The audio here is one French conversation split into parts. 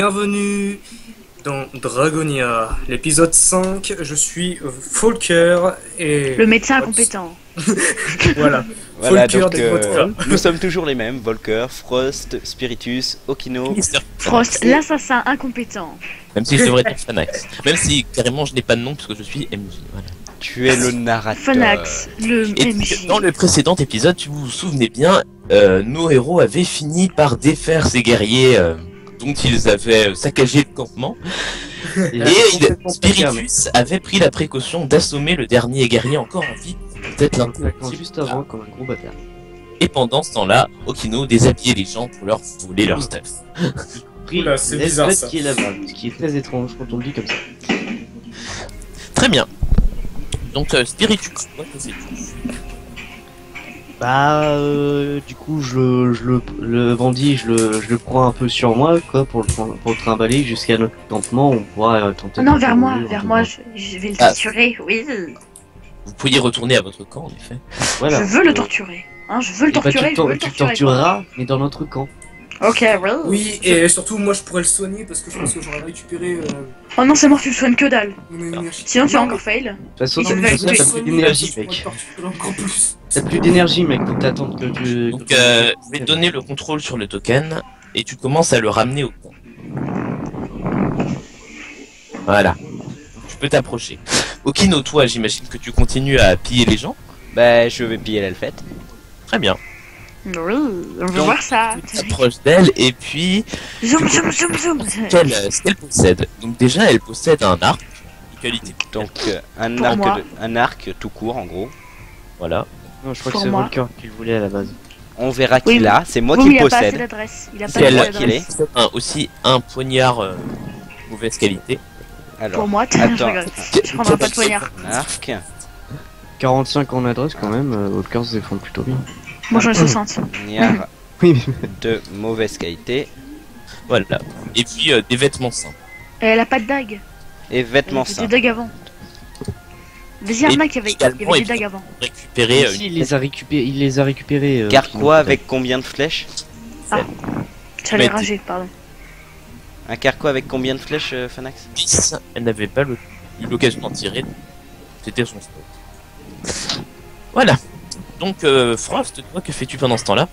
Bienvenue dans Dragonia, l'épisode 5. Je suis Folker et. Le médecin incompétent. voilà. Voilà, donc euh, nous sommes toujours les mêmes, Volker, Frost, Spiritus, Okino. Frost, l'assassin incompétent. Même si je devrais être Fanax. Même si carrément je n'ai pas de nom parce que je suis MJ. Voilà. Tu es le narrateur. Phonax, le Et MJ. dans le précédent épisode, tu vous vous souvenez bien, euh, nos héros avaient fini par défaire ces guerriers euh, dont ils avaient euh, saccagé le campement. Et il- Spiritus avait pris la précaution d'assommer le dernier guerrier encore en vie, peut-être l'un juste avant, comme un gros bâtard. Et pendant ce temps-là, Okino déshabillait les gens pour leur voler leur stuff. Oula, c'est bizarre, ça. qui est là-bas, ce qui est très étrange quand on le dit comme ça. Très bien. Donc euh, Spiritus, que Bah, euh, du coup, je, le- je le, le bandit, je le, je le prends un peu sur moi, quoi, pour le, pour le trimballer jusqu'à notre campement, on pourra euh, tenter Oh non, vers moi, vers moi, je, je vais le Ah. torturer, oui. Vous pourriez retourner à votre camp en effet. Voilà. Je veux le torturer. Hein, je veux le bah, torturer, tu, je veux le le tor- tu le torturer. tortureras, mais dans notre camp. Ok, oui. Oui, et surtout, moi je pourrais le soigner parce que je pense que j'aurais récupéré euh, Oh non, c'est mort, tu le soignes que dalle. Sinon, tu as encore fail. De toute façon, t'as plus, d'énergie, mec. T'as plus d'énergie, mec, donc t'attends que tu... Donc euh, je vais te donner le contrôle sur le token et tu commences à le ramener au camp. Voilà. Tu peux t'approcher. Okino, toi, j'imagine que tu continues à piller les gens. Bah, je vais piller l'elfette. Très bien. Oui, on veut Donc, voir ça. Tu t'approches d'elle et puis Zoom, zoom, zoom, zoom. qu'elle, euh, ce qu'elle possède. Donc déjà, elle possède un arc de qualité. Donc, euh, un, Pour arc moi. de- un arc tout court, en gros. Voilà. Non, je crois Pour que c'est moi. Volker qui le voulait à la base. On verra Oui, qui l'a. C'est moi Oui, qui il le a pas assez possède. d'adresse. Il a pas C'est elle qui. Un- aussi un poignard euh, mauvaise qualité. Alors, Pour moi, je attends. rigole. Je prendrai pas de poignard. un arc. 45 en adresse quand même, euh, Volker se défend plutôt bien. Moi, j'en ai 60. Poignard Oui, de mauvaise qualité. Voilà. Et puis euh, des vêtements simples. Et elle a pas de dague. Et vêtements avait des simples. dagues avant. Vas-y, Arnaque, il y avait, il y également, avait il des dagues avant. Récupérer euh, Si, il les a récupérés, il les a récupérés. euh, Carquois finalement. avec combien de flèches J'allais Mais- rager, pardon. Un carquois avec combien de flèches, euh, Fanax une 10. Elle n'avait pas le- eu l'occasion d'en tirer. C'était son stock. Voilà. Donc euh, Frost, toi, que fais-tu pendant ce temps-là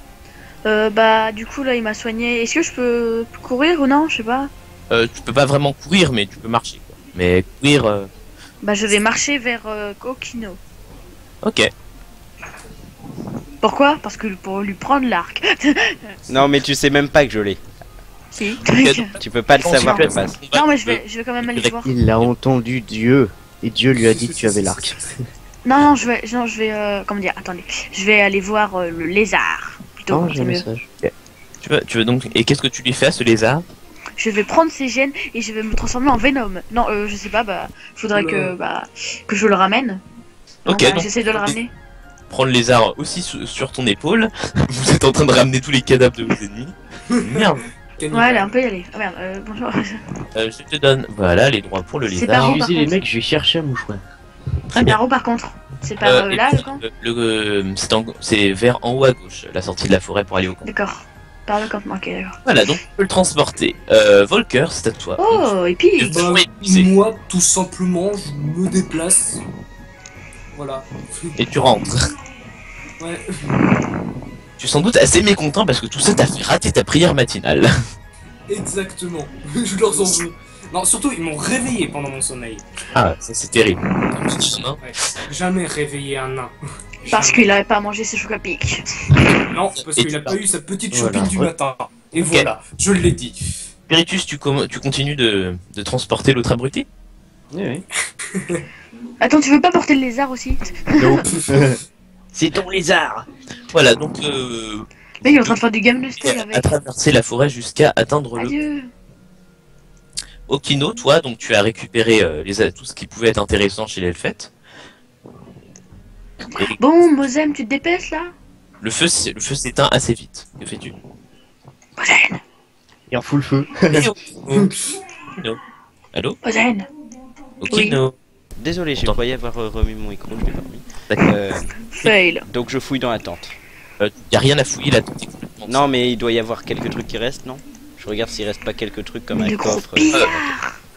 Euh, bah, du coup, là, il m'a soigné. Est-ce que je peux courir ou non Je sais pas. euh, Tu peux pas vraiment courir, mais tu peux marcher. Quoi. Mais courir, euh, Bah, je vais marcher vers euh, Kokino. ok. Pourquoi? Parce que pour lui prendre l'arc. Non, mais tu sais même pas que je l'ai. si. Tu peux pas le savoir super. de base. non, mais je vais, je vais quand même aller voir. Il a entendu Dieu, et Dieu lui a dit que tu avais l'arc. Non, non, je vais, non, je vais, euh, comment dire Attendez, je vais aller voir euh, le lézard. Plutôt, Oh, j'ai message. Tu veux, tu veux donc et qu'est-ce que tu lui fais à ce lézard? Je vais prendre ses gènes et je vais me transformer en Venom. Non, euh, je sais pas. Bah, faudrait que, bah, que je le ramène. Non, Ok, bah, j'essaie de le ramener. Prends le lézard aussi su- sur ton épaule. Vous êtes en train de ramener tous les cadavres de vos ennemis. Merde. Ouais, allez, on peut y aller. Ah merde, euh, bonjour. Euh, je te donne, voilà, les droits pour le lézard. Excusez par les mecs, je vais chercher un mouchoir. Très C'est bien. par contre C'est par Euh, euh, là, le camp le- le- euh, c'est en- c'est vers en haut à gauche, la sortie de la forêt pour aller au camp. D'accord. Par le campement, ok, d'accord. Voilà, donc tu peux le transporter. Euh, Volker, c'est à toi. Oh, et puis. Bah, moi, tout simplement, je me déplace. Voilà. Et tu rentres. Ouais. Tu es sans doute assez mécontent parce que tout ça t'a fait rater ta prière matinale. Exactement. je leur en veux. Non, surtout, ils m'ont réveillé pendant mon sommeil. Ah, ça c'est terrible. Ouais. Jamais réveillé un nain. Parce qu'il avait pas mangé ses chocs à pic. Non, parce qu'il a tu pas eu sa petite Voilà. chopine du matin. Et voilà, je l'ai dit. Spiritus, tu, com- tu continues de, de transporter l'autre abruti? Oui, oui. Attends, tu veux pas porter le lézard aussi? C'est ton lézard Voilà, donc euh, Mec, il est en train de faire du game style à avec. traverser la forêt jusqu'à atteindre le. Okino. Toi, donc tu as récupéré euh, les, tout ce qui pouvait être intéressant chez l'Elfette. Et Bon, Mosem, tu te dépêches là? Le feu, s- le feu s'éteint assez vite. Que fais-tu? Mosem Il en fout le feu. Okino. Allô? Mosem Okino Désolé, j'ai Attends. croyé avoir euh, remis mon micro, je l'ai pas remis. Euh, Fail. donc je fouille dans la tente. Euh, y a rien à fouiller là, tout est complètement Non, mais il doit y avoir quelques trucs qui restent, non? Je regarde s'il reste pas quelques trucs comme un coffre. euh,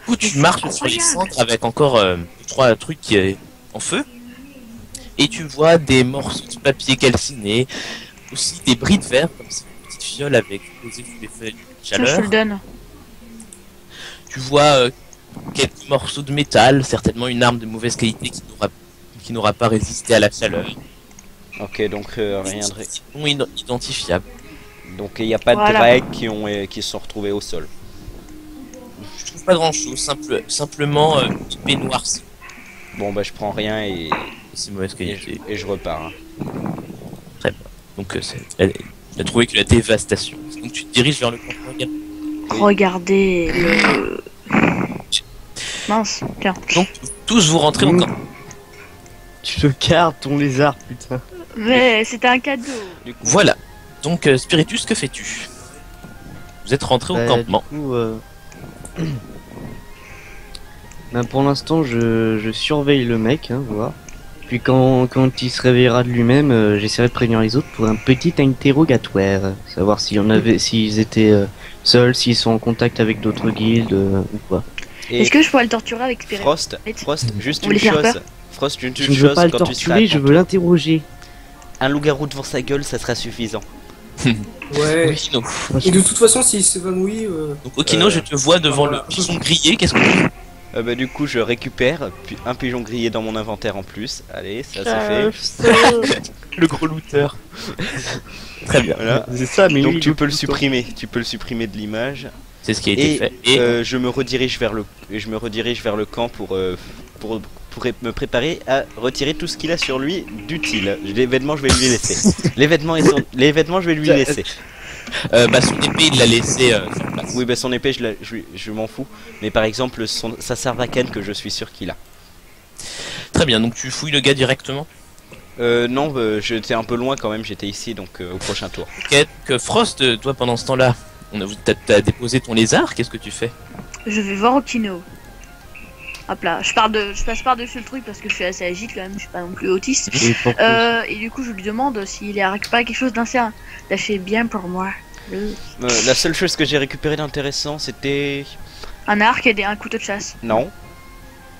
coup, tu marches sur les cendres avec encore euh, trois trucs qui est en feu. Et tu vois des morceaux de papier calciné, aussi des bris de verre, comme c'est une petite fiole avec des effets de je chaleur. le donne. Tu vois euh, quelques morceaux de métal, certainement une arme de mauvaise qualité qui n'aura qui n'aura pas résisté à la chaleur. Ok, donc euh, rien de. Non identifiable. Donc il n'y a pas Voilà. de règles qui ont euh, qui se sont retrouvées au sol. Je trouve pas grand chose, simple, simplement euh, une noircie. Bon bah je prends rien et, C'est mauvaise et, qualité. je, et je repars. hein. Donc euh, c'est- elle- tu as trouvé que la dévastation. Donc tu te diriges vers le également. Regardez le. Mince, tiens. Donc tous vous rentrez au Mmh. camp. Tu te gardes ton lézard, putain. Mais c'était un cadeau. Du coup, Voilà. Donc euh, Spiritus, que fais-tu? Vous êtes rentré au Bah, campement. Du coup, euh, ben, pour l'instant, je, je surveille le mec, hein, voir. Puis quand, quand il se réveillera de lui-même, euh, j'essaierai de prévenir les autres pour un petit interrogatoire. Savoir s'il y en avait, s'ils étaient euh, seuls, s'ils sont en contact avec d'autres guildes euh, ou quoi. Est-ce que je pourrais le torturer avec Spirit Frost. Frost, juste une chose. Frost, juste Je une ne veux chose pas le quand tu seras torturer, je veux l'interroger. un loup-garou devant sa gueule, ça sera suffisant. Ouais. Okino. Et de toute façon, s'il s'évanouit, euh, Donc Okino, Euh, je te vois devant voilà. le pigeon grillé. Qu'est-ce que tu Euh, bah du coup je récupère puis un pigeon grillé dans mon inventaire en plus. Allez, ça Euh, c'est fait. Le gros looter. Très bien. Voilà. C'est ça, mais Donc lui, tu peux le supprimer, tu peux le supprimer de l'image. C'est ce qui a été Et, fait. Et Euh, je me redirige vers le, je me redirige vers le camp pour euh, pour pour me préparer à retirer tout ce qu'il a sur lui d'utile. Les vêtements, je vais lui laisser. les vêtements, ils sont- les vêtements, je vais lui laisser. euh, bah, son épée, il l'a laissé euh, sur place. Oui, bah son épée, je, la- je, je m'en fous. Mais par exemple, son, sa sarbacane que je suis sûr qu'il a. Très bien. Donc tu fouilles le gars directement? Euh, non, bah, j'étais un peu loin quand même. J'étais ici, donc euh, au prochain tour. Ok. Que Frost, euh, toi, pendant ce temps-là, on a, t'as, t'as déposé ton lézard. Qu'est-ce que tu fais? Je vais voir Okino. Hop là, je, pars de, je passe par-dessus le truc parce que je suis assez agite quand même, je suis pas non plus autiste. Et Euh, et du coup, je lui demande s'il a récupéré quelque chose d'assez d'assez bien pour moi. Euh, la seule chose que j'ai récupéré d'intéressant, c'était Un arc et un couteau de chasse. non.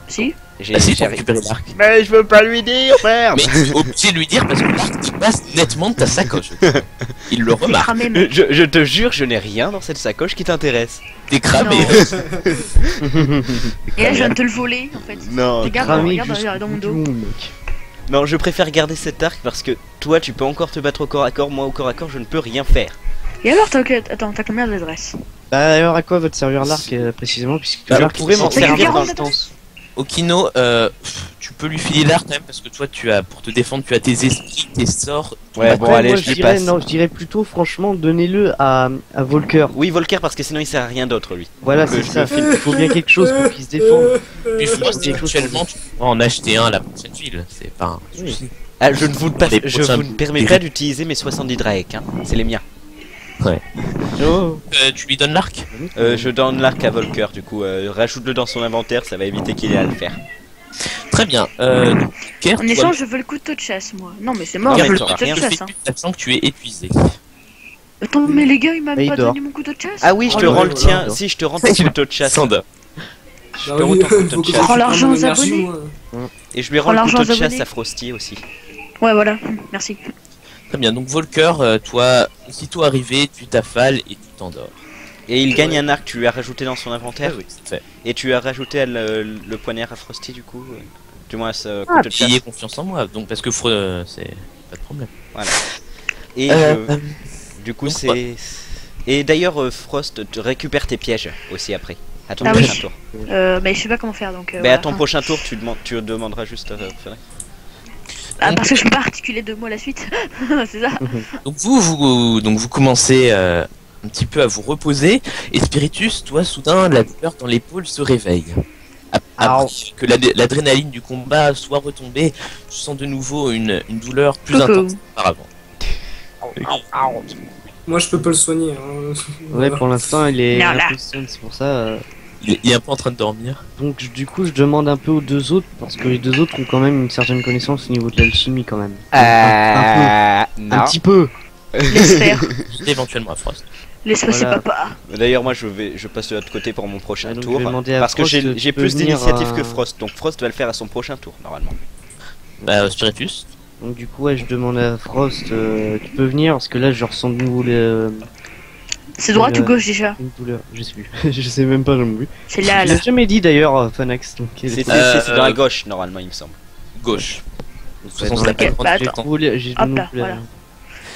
Si J'ai Ah si, t'as récupéré l'arc. Mais je veux pas lui dire, merde. Mais tu es obligé de lui dire parce que l'arc il passe nettement de ta sacoche. Il le remarque. Je, je te jure, je n'ai rien dans cette sacoche qui t'intéresse. T'es cramé. Et là, je viens de te le voler en fait. Non, Regarde, Cramé dans mon dos. mec. non, je préfère garder cet arc parce que toi, tu peux encore te battre au corps à corps. Moi, au corps à corps, je ne peux rien faire. Et alors, t'as attends, t'as combien d'adresses? Bah alors à quoi va te servir l'arc euh, précisément puisque Bah, vous pouvez m'en servir à dans- distance. Okino, euh, tu peux lui filer l'arc quand même parce que toi, tu as pour te défendre, tu as tes esprits, tes sorts. ton Ouais, bon, allez, moi, je dirais, passe. non, je dirais plutôt franchement donnez-le à, à Volker. Oui, Volker, parce que sinon, il sert à rien d'autre, lui. Voilà, c'est euh, je ça. Il faut bien quelque chose pour qu'il se défende. Puis chose pour éventuellement, tu pourras en acheter un à la prochaine ville. C'est pas un Oui. Ah, je ne vous, pas- je vous ne permets pas d'utiliser mes 70 Drake, hein. C'est les miens. Oh. Euh, tu lui donnes l'arc Euh, je donne l'arc à Volker, du coup, euh, rajoute-le dans son inventaire, ça va éviter qu'il ait à le faire. Très bien. Euh, donc, En toi, échange, je veux le couteau de chasse, moi. Non, mais c'est mort, Non, je mais veux le t'auras couteau de rien je chasse. fais Hein. plus, sachant que tu es épuisé. Attends, mais les gars, Mais il pas dort. donné mon couteau de chasse. Ah oui, je Oh, te le- rends le ouais, tien. ouais. Si, je te rends ton couteau de chasse. Sanda. Je te rends ton couteau de Prends chasse. l'argent aux abonnés. Et je lui Prends rends le l'argent couteau de aux chasse abonnés. à Frosty aussi. Ouais, voilà, merci. Très bien. Donc, Volker, euh, toi, aussitôt arrivé, tu t'affales et tu t'endors. Et il gagne Ouais. un arc, tu lui as rajouté dans son inventaire. oui, c'est fait. Et tu as rajouté le, le poignard à Frosty du coup. euh, Du moins à ce Ah, couteau de confiance en moi. Donc, parce que Fro- euh, c'est pas de problème. Et Euh, je- du coup c'est. Et d'ailleurs euh, Frost, tu récupères tes pièges aussi après. À ton Ah oui. prochain tour. Euh, mais je sais pas comment faire donc. Euh, Mais à voilà. ton prochain tour, tu, demandes, tu demanderas juste. euh, Frédéric. Ah, parce que je peux pas articuler deux mots à la suite. c'est ça. Donc vous, vous, donc vous commencez euh, un petit peu à vous reposer et Spiritus, toi, soudain, la douleur dans l'épaule se réveille. Ap- Après que l'ad- l'adrénaline du combat soit retombée, tu sens de nouveau une, une douleur plus Coucou. intense qu'auparavant. Moi, je peux pas le soigner. hein. Ouais, pour l'instant, il est c'est pour ça. euh. Il, est- il est un peu en train de dormir. Donc, du coup, je demande un peu aux deux autres, parce que les deux autres ont quand même une certaine connaissance au niveau de l'alchimie, quand même. Un, un Euh, peu. Un petit peu. J'espère. Éventuellement à Frost. Laisse passer Voilà. papa. D'ailleurs, moi je vais, je passe de l'autre côté pour mon prochain donc tour. Parce que j'ai plus d'initiative à- que Frost. Donc Frost va le faire à son prochain tour, normalement. Bah, euh, Spiritus. Donc du coup, ouais, je demande à Frost, euh, tu peux venir parce que là, je ressens de nouveau les, euh, C'est droite Euh, ou gauche déjà une douleur. Je sais plus. je sais même pas non plus. C'est Je là, l'ai là. jamais dit d'ailleurs, euh, Fanax. Donc, C'est c'est- Euh, c'est dans la gauche, normalement, il me semble. Gauche. De toute J'ai j'ai.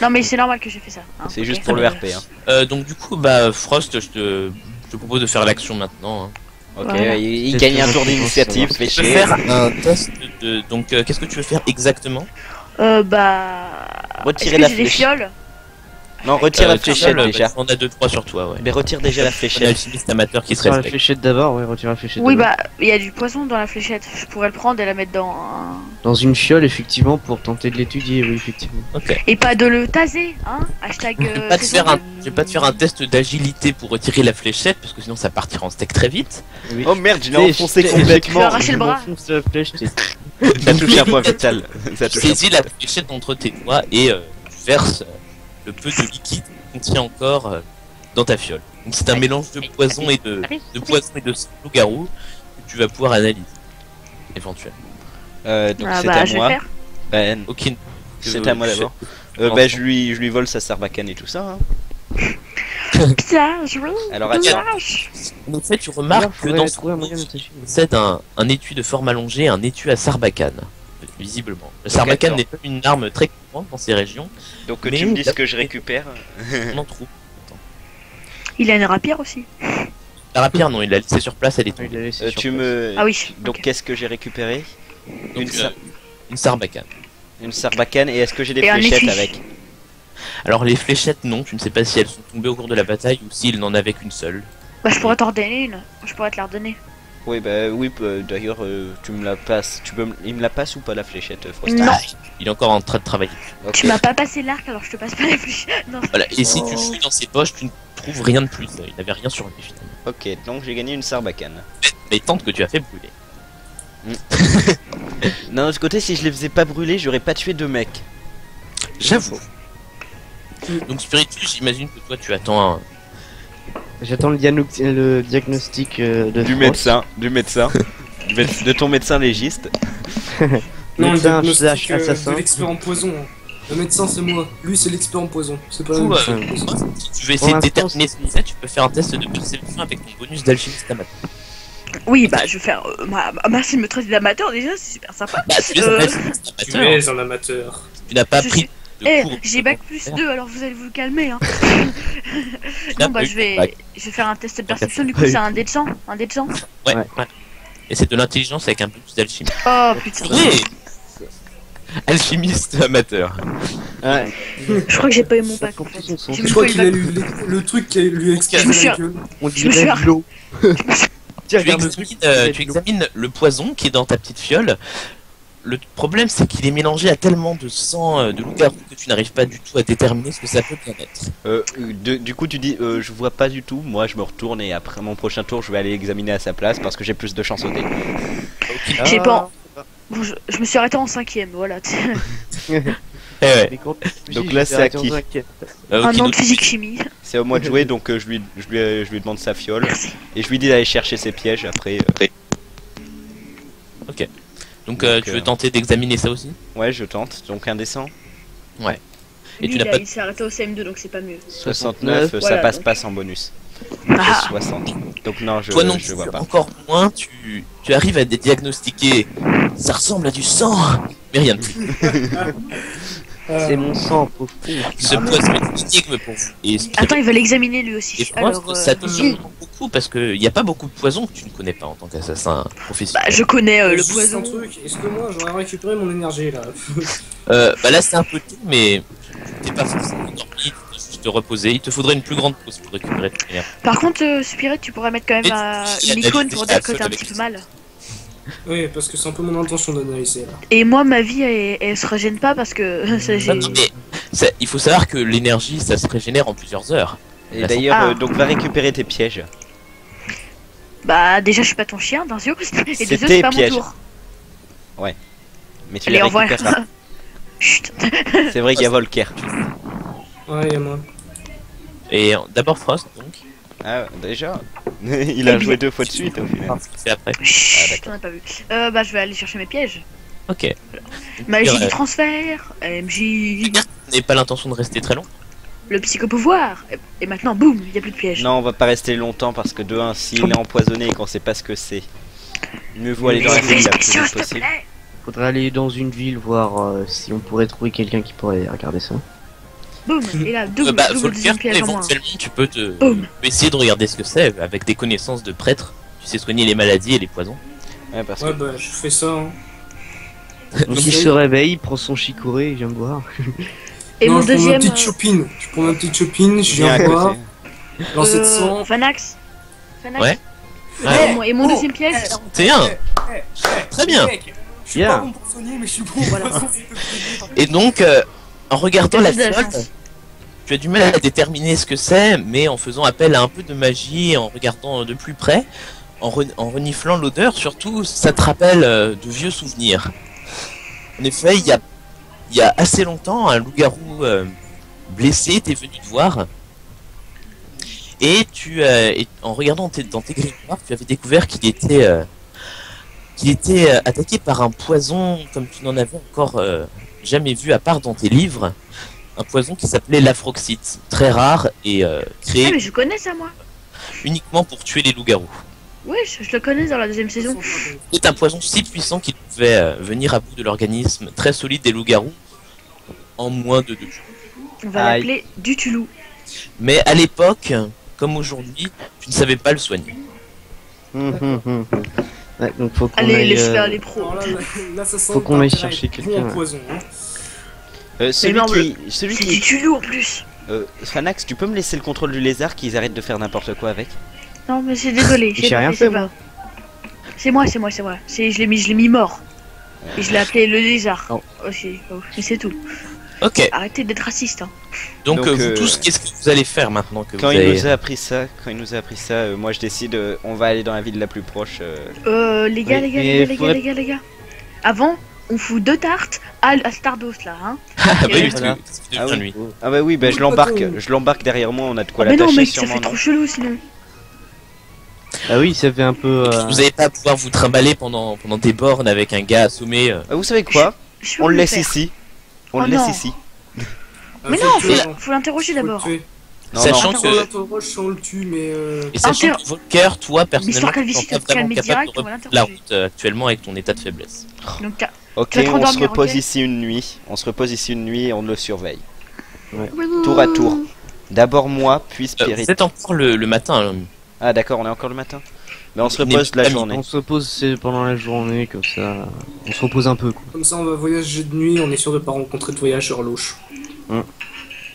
Non mais c'est normal que j'ai fait ça. hein, C'est juste pour le RP. Hein. Euh, donc du coup, bah Frost, je te, je te propose de faire l'action maintenant. hein. Ok, Voilà. il, gagne un tour d'initiative, Je peux chier. faire un test de. Donc, euh, qu'est-ce que tu veux faire exactement? Euh, bah. Retirer Est-ce la que j'ai des flèche. fioles? Non, retire Euh, la tout fléchette seul, euh, déjà. On a 2-3 sur toi, ouais. Mais retire déjà la fléchette. alchimiste amateur qui se Retire la fléchette d'abord, ouais, retire la fléchette Oui, bah, il y a du poison dans la fléchette. Je pourrais le prendre et la mettre dans. un- Dans une fiole, effectivement, pour tenter de l'étudier, oui, effectivement. Ok. Et pas de le taser, hein Hashtag. Je vais euh, pas te faire un, je vais pas te faire un test d'agilité pour retirer la fléchette parce que sinon ça partira en steak très vite. Oui. Oh merde, je l'ai enfoncé Tu complètement. vas arracher le bras. La flèche, t'es- Ça touche un point vital. Tu saisis la fléchette entre tes doigts et euh, tu euh, le peu de liquide qui contient encore euh, dans ta fiole. Donc c'est un mélange de poison et de, de poison et de loup-garou que tu vas pouvoir analyser éventuellement. Euh, donc Ah c'est bah, à je vais moi. faire. Ben, Ok. c'est à moi d'abord. Euh, bah, non. je lui, je lui vole sa sarbacane et tout ça. hein. Putain, je veux. Alors attends. En fait, tu remarques que dans ce possède un, un étui de forme allongée, un étui à sarbacane, visiblement. Le sarbacane n'est pas une arme très courante dans ces régions, Donc tu me dis ce que je récupère. on en trouve. Il a une rapière aussi. La rapière, non, il l'a laissé sur place, elle est Ah, tombée. Euh, tu place. me. Ah oui. Donc qu'est-ce que j'ai récupéré? Donc, Une, euh, une sarbacane. une sarbacane et est-ce que j'ai des Et fléchettes avec? Alors les fléchettes, non, tu ne sais pas si elles sont tombées au cours de la bataille ou s'il n'en avait qu'une seule. Bah, je pourrais t'en redonner une. Je pourrais te la redonner. Oui, bah oui, euh, d'ailleurs, euh, tu me la passes. Tu peux me... Il me la passe ou pas la fléchette, euh, Frost Non. Ah, il est encore en train de travailler. Tu m'as pas passé l'arc alors je te passe pas flèches. Non. Voilà, et si tu Oh. fouilles dans ses poches, tu ne trouves rien de plus. Il n'avait rien sur lui finalement. Ok, donc j'ai gagné une sarbacane. Les tentes que tu as fait brûler. D'un autre côté, si je les faisais pas brûler, j'aurais pas tué deux mecs. J'avoue. Donc Spiritus, j'imagine que toi tu attends un... J'attends le, diano- le diagnostic euh, de Du médecin, du médecin. De ton médecin légiste. Non, le Médecin, diagnostic slash euh, assassin. de l'expert en poison. Le médecin, c'est moi. Lui, c'est l'expert en poison. C'est pas même euh, si tu veux essayer de déterminer ce que tu peux faire un test de perception avec ton bonus d'alchimiste amateur. Oui, bah, je vais faire. euh, ma... ma- Merci de me traiter d'amateur déjà, c'est super sympa. Bah, tu es Euh, un amateur. es un amateur. Tu n'as pas Je pris suis- Eh, j'ai bac plus 2 alors vous allez vous calmer hein. Non, bah, je vais. Je vais faire un test de perception, du coup, c'est un dé de. Un dé de sang. Ouais, Ouais. Et c'est de l'intelligence avec un bonus d'alchimie. Oh putain. Oui Alchimiste amateur. Ouais. Je crois que j'ai pas eu mon bac en fait. Je crois qu'il le a eu le, le truc qui lui a explosé Je me suis- la gueule. On dirait de l'eau. Tiens, Tu examines le poison qui est dans ta petite fiole. Le problème, c'est qu'il est mélangé à tellement de sang euh, de loup-garou que tu n'arrives pas du tout à déterminer ce que ça peut bien être. Euh, de- du coup, tu dis, euh, je vois pas du tout. Moi, je me retourne et après mon prochain tour, je vais aller examiner à sa place parce que j'ai plus de chance au dé. J'ai Ah, pas- Bon, je, je me suis arrêté en cinquième, voilà. Eh ouais. Donc là, c'est à qui. Euh, un an de physique chimie. C'est au mois de jouer, donc euh, je, lui, je, lui, je lui demande sa fiole Merci. et je lui dis d'aller chercher ses pièges. Après, euh, donc, euh, Donc, tu euh, veux tenter d'examiner ça aussi? Ouais, je tente. Donc un descent. Et Lui, tu n'as là, pas- il s'est arrêté au CM2 donc c'est pas mieux. 69, euh, ça Voilà, passe donc. pas sans bonus. Ah. C'est 60. Donc non, je, Toi non je vois pas. encore moins, tu, tu arrives à dé- diagnostiquer. Ça ressemble à du sang, mais rien de plus. Euh, C'est mon sang, con. Ce poison est une énigme pour vous. Et Attends, il va l'examiner lui aussi. et Frost, Alors, euh, ça te surprend beaucoup parce qu'il n'y a pas beaucoup de poisons que tu ne connais pas en tant qu'assassin bah, professionnel. je connais euh, le juste poison. truc. Est-ce que moi, j'aurais récupéré mon énergie là Euh, bah là c'est un peu tout, mais t'es pas forcément dormi, te reposer. Il te faudrait une plus grande pause pour récupérer ton énergie. Par contre, euh, Spirit, tu pourrais mettre quand même euh, une icône pour dire que t'as un petit peu ça. mal. Oui, parce que c'est un peu mon intention d'analyser là. Et moi, ma vie, elle, elle se régène pas parce que ça, j'ai. Non, non, mais ça- il faut savoir que l'énergie ça se régénère en plusieurs heures. Et d'ailleurs, Ah. euh, donc va récupérer tes pièges. Bah, déjà, je suis pas ton chien, d'un yeux. Et deux yeux, c'est pas mon pièges. tour. Mais tu Allez, les récupéreras. Chut. C'est vrai qu'il y a Volker. Ouais, y'a moi. Et euh, d'abord Frost, donc. Ah, déjà Il a joué deux fois de suite au final. Ce qu'il fait après. Chut, t'en as pas vu. Euh, bah, je vais aller chercher mes pièges. Ok. Magie Euh, du transfert, MJ, Vous n'avez pas l'intention de rester très long le psychopouvoir. Et, et maintenant, boum, il y a plus de pièges. Non, on va pas rester longtemps parce que de 1, s'il est empoisonné et qu'on sait pas ce que c'est, mieux vaut aller dans la ville la plus vite possible. Faudrait aller dans une ville voir euh, si on pourrait trouver quelqu'un qui pourrait regarder ça. Boum, et là, double, Euh, Bah, double faut le deuxième faire, éventuellement tu peux, te, peux essayer de regarder ce que c'est avec des connaissances de prêtre. Tu sais soigner les maladies et les poisons. Ouais, parce que Ouais, bah, je fais ça. Hein. Donc il se réveille, il prend son chicorée, il vient me voir. Et non, mon je prends ma deuxième. petite chopine. Je prends ma petite chopine, je viens voir. Lancer de euh, sang. Fanax. Fanax. Ouais. Et Ouais. mon- Et mon deuxième piège. C'est un Très bien. Mec, Je suis Bien. pas bon pour soigner, mais je suis bon Voilà. Et donc, euh, en regardant la chance. tu as du mal à déterminer ce que c'est, mais en faisant appel à un peu de magie, en regardant de plus près, en, re- en reniflant l'odeur, surtout, ça te rappelle euh, de vieux souvenirs. En effet, il y a, il y a assez longtemps, un loup-garou euh, blessé t'est venu te voir. Et tu, euh, et en regardant tes- dans tes grimoires, tu avais découvert qu'il était, euh, qu'il était attaqué par un poison comme tu n'en avais encore jamais vu à part dans tes livres. Un poison qui s'appelait l'afroxite, très rare et euh, Ah, créé mais je connais ça, moi. uniquement pour tuer les loups-garous. Oui, je, je le connais dans la deuxième saison. C'est un poison si puissant qu'il pouvait euh, venir à bout de l'organisme très solide des loups-garous en moins de deux jours. On va l'appeler du Tulou. Mais à l'époque, comme aujourd'hui, tu ne savais pas le soigner. Hum, hum, hum, hum. Ouais, donc faut qu'on Allez, aille, laisse euh, faire les pros. Alors là, là, là, ça sent Faut qu'on le aille chercher quelqu'un, poison, hein. Euh, celui non, qui. Celui qui. en plus. Euh, Fanax, tu peux me laisser le contrôle du lézard qu'ils arrêtent de faire n'importe quoi avec Non, mais c'est désolé. J'ai rien pas- fait, c'est moi, c'est moi, c'est moi. C'est, je l'ai mis, je l'ai mis mort. Et je l'ai appelé le lézard. Oh. Aussi. Oh, Mais c'est tout. Ok, Arrêtez d'être raciste. Hein. donc, Donc, euh, vous euh, tous, qu'est-ce que vous allez faire maintenant que Quand vous il avez... nous a appris ça, quand il nous a appris ça, euh, moi je décide, euh, on va aller dans la ville la plus proche. euh, Euh, les gars, Oui, les gars, mais les gars, les gars, les gars, les gars. Avant, on fout deux tartes à, à Stardos là, hein. Ah bah oui, Voilà. Ah oui. lui. Ah bah oui, bah je l'embarque, je l'embarque derrière moi, on a de quoi Oh, mais non, l'attacher mec, ça fait non trop chelou sinon. Ah oui, ça fait un peu. euh, Vous n'allez pas pouvoir vous trimballer pendant, pendant des bornes avec un gars assommé. euh. Ah, vous savez quoi Je On le le laisse faire. ici. On Oh le laisse non. ici. Euh, Mais faut non, faut, faut l'interroger d'abord. Non, Sachant non. Que, le tue, mais euh... et sachant Inter- que Volker, toi, personnellement, tu calvitie, es pas vraiment capable direct, de reprendre la route euh, actuellement avec ton état de faiblesse. Donc, Ok, on se repose ici une nuit. On se repose ici une nuit et on le surveille. Tour à tour. D'abord moi, puis Euh, Spirit. vous êtes encore le, le matin. hein. Ah d'accord, on est encore le matin. Mais on se repose la journée. On se repose pendant la journée, comme ça. On se repose un peu, quoi. comme ça on va voyager de nuit, on est sûr de pas rencontrer de voyageurs louches.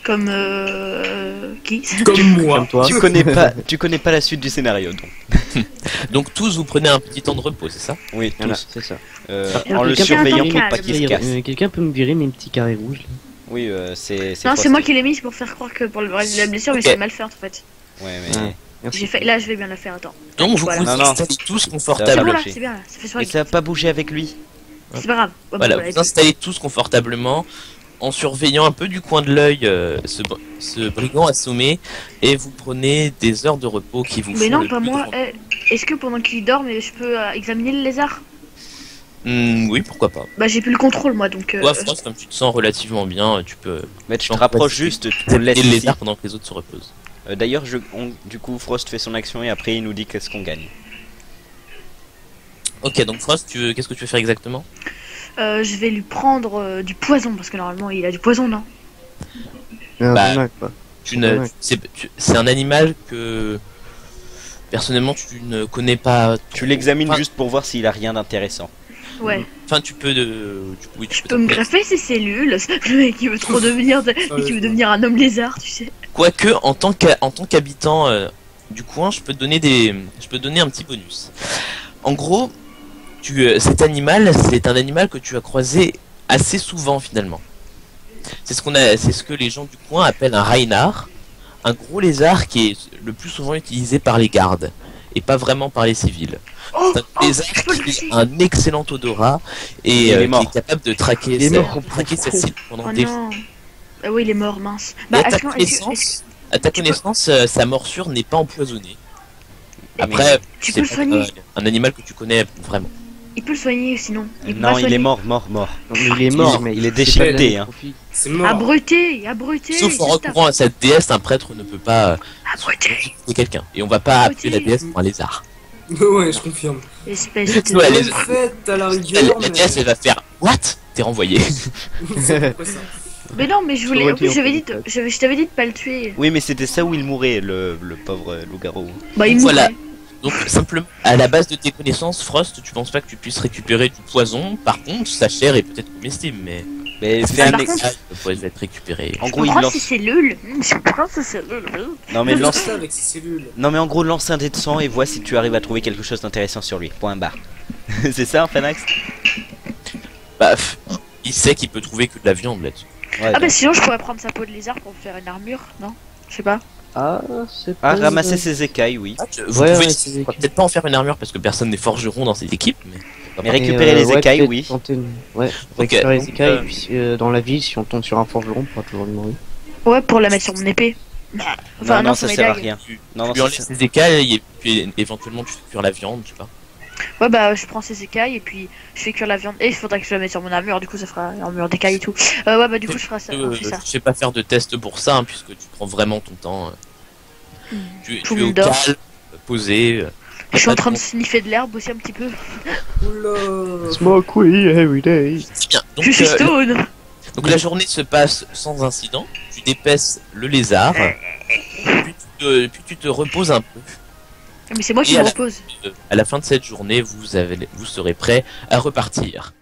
Comme euh... qui? Comme moi. Comme toi. Tu connais pas, tu connais pas la suite du scénario donc. Donc tous, vous prenez un petit temps de repos, c'est ça? Oui, Voilà, tous. c'est ça. Euh, Alors, en le surveillant pour pas qu'il se casse. Euh, Quelqu'un peut me virer mes petits carrés rouges là Oui, euh, c'est. Non, c'est moi qui l'ai mis, c'est pour faire croire que pour le reste de la blessure, mais c'est mal fait en fait. Ouais, mais. Ouais. Merci. J'ai fait... Là, je vais bien la faire, attends. Donc vous Voilà. vous Non, non. installez tous C'est Ça va bon confortablement. c'est bien là, ça fait Et soirée. ça a pas bougé avec lui. C'est pas grave. Ouais, bah, Voilà, voilà, vous installez tous confortablement en surveillant un peu du coin de l'œil euh, ce, ce brigand assommé et vous prenez des heures de repos qui vous Mais font non, le pas plus moi. Eh, Est-ce que pendant qu'il dort, mais je peux euh, examiner le lézard? Hmm, oui, pourquoi pas. Bah, j'ai plus le contrôle moi donc. euh, Toi, Frost, comme tu te sens relativement bien, tu peux Mais tu te rapproches juste, tu le le lézard pendant que les autres se reposent. Euh, D'ailleurs, du coup, Frost fait son action et après il nous dit qu'est-ce qu'on gagne. Ok, donc Frost, tu veux- qu'est-ce que tu veux faire exactement? Euh, je vais lui prendre euh, du poison parce que normalement il a du poison, non? Bah, c'est un animal que personnellement tu ne connais pas. Tu l'examines Enfin, juste pour voir s'il a rien d'intéressant. Ouais. Enfin, tu peux de. Tu, oui, tu Je peux me greffer ses cellules. Le mec qui veut trop devenir, de- Ouais, qui veut devenir un homme lézard, tu sais. Quoique, en tant qu'ha- en tant qu'habitant euh, du coin, je peux te donner des, je peux te donner un petit bonus. En gros, tu, euh, cet animal, c'est un animal que tu as croisé assez souvent finalement. C'est ce qu'on a, c'est ce que les gens du coin appellent un reinard, un gros lézard qui est le plus souvent utilisé par les gardes et pas vraiment par les civils. Oh, C'est un oh, lézard qui a un excellent odorat Il et est euh, qui est capable de traquer, Il est sa, mort, traquer sa cible pendant Oh des non. Ah oui, il est mort, mince. Bah, à ta que- connaissance, À ta connaissance, euh, sa morsure n'est pas empoisonnée. Après, Tu c'est euh, un animal que tu connais vraiment. Il peut le soigner sinon. Il peut Non, il est mort, mort, mort. Non, mais il est mort, Il- mais il est déchiqueté, la hein. C'est mort. Abruté, abruté. Sauf en recourant à cette déesse, un prêtre ne peut pas euh, Abruté. quelqu'un. Et on va pas Ok. appeler la déesse pour un lézard. ouais, je confirme. Espèce Ouais, de. Vous les- à la La, rigueur, la mais... déesse, elle va faire What? T'es renvoyé. Mais non, mais je voulais. En plus, j'avais dit, fait. je, t'avais dit de pas le tuer. Oui, mais c'était ça où il mourait, le, le pauvre euh, loup-garou. Bah, il Voilà. Donc simplement, à la base de tes connaissances, Frost, tu penses pas que tu puisses récupérer du poison? Par contre, sa chair est peut-être comestible, mais Mais fais Ah, un par ex- contre- elle pourrait être récupérée. En Je gros, il lance. ces cellules. Je cellules. Non, mais C'est lance. avec ces cellules. Non, mais en gros, lance un dé de sang et vois si tu arrives à trouver quelque chose d'intéressant sur lui. Point barre. C'est ça, Fanax? Bah, il sait qu'il peut trouver que de la viande là-dessus. Ouais, Ah, donc- bah, sinon, je pourrais prendre sa peau de lézard pour faire une armure, non? Je sais pas. Ah, c'est Ah, pas- ramasser ses écailles, oui. Vous Ouais, pouvez ouais, c'est- on va peut-être pas en faire une armure parce que personne n'est forgeron dans cette équipe, mais. Mais Et, récupérer euh, les ouais, écailles, peut-être oui. tenter une- Ouais, récupérer les donc, écailles, euh, et puis euh, dans la ville, si on tombe sur un forgeron, on pourra toujours le mourir. Ouais, pour la mettre sur mon épée. Enfin, non, non, sur ça mes sert à dagues. rien. Tu, Non, non, tu ça enlèves sert- les écailles et puis éventuellement tu fais cuire la viande, je sais pas. Ouais, bah, je prends ces écailles et puis je fais cuire la viande. Et il faudrait que je la mette sur mon armure, du coup, ça fera une armure d'écailles et tout. Euh, ouais, bah, du coup, je ferai ça. Euh, on fait ça. je sais pas faire de test pour ça, hein, puisque tu prends vraiment ton temps. euh. Hmm. Tu, Tout tu le es au calme, posé. euh, Je suis en train de de- sniffer de l'herbe aussi un petit peu. Oula. Smoke we every day. Bien. Donc, je suis euh, stone. donc la journée se passe sans incident. Tu dépeces le lézard. puis, tu te, puis tu te reposes un peu. Mais c'est moi qui Et me à la- repose. À la fin de cette journée, vous, avez, vous serez prêt à repartir.